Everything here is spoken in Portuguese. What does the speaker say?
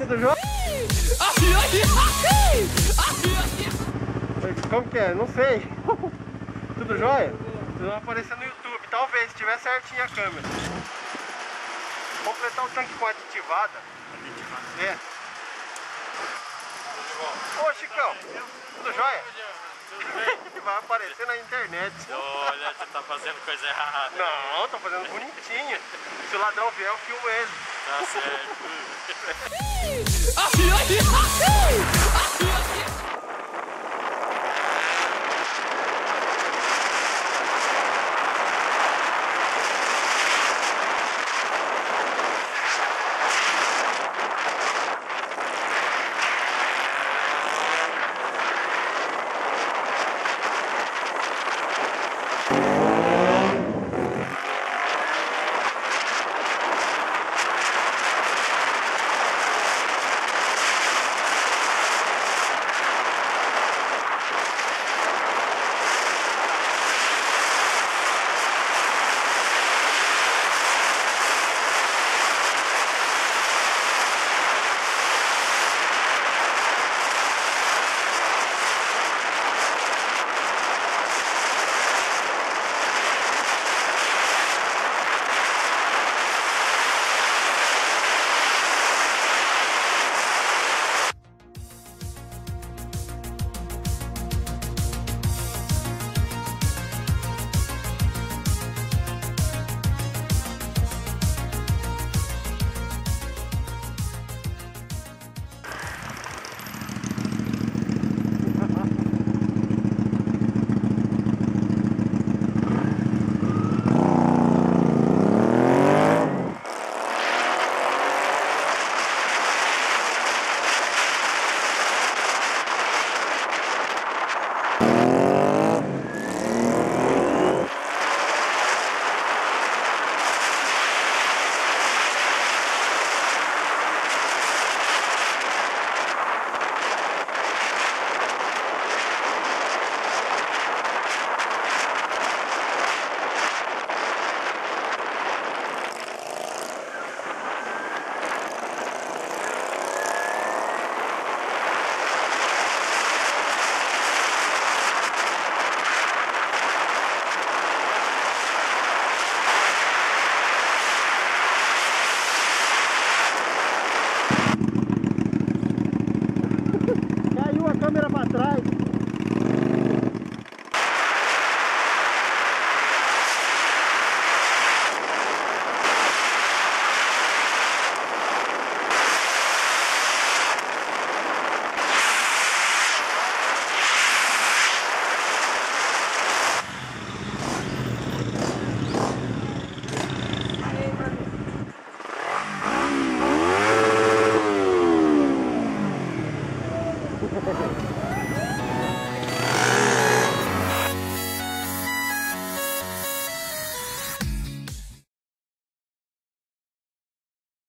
Tudo jóia? Como que é? Não sei. Tudo jóia? Vocês vão aparecer no YouTube, talvez, se tiver certinho a câmera. Completar o tanque com aditivada. É. Ô Chicão, tudo jóia? Vai aparecer na internet. Olha, você tá fazendo coisa errada. Não, tô fazendo bonitinho. Se o ladrão vier, eu filmo ele. Tá certo.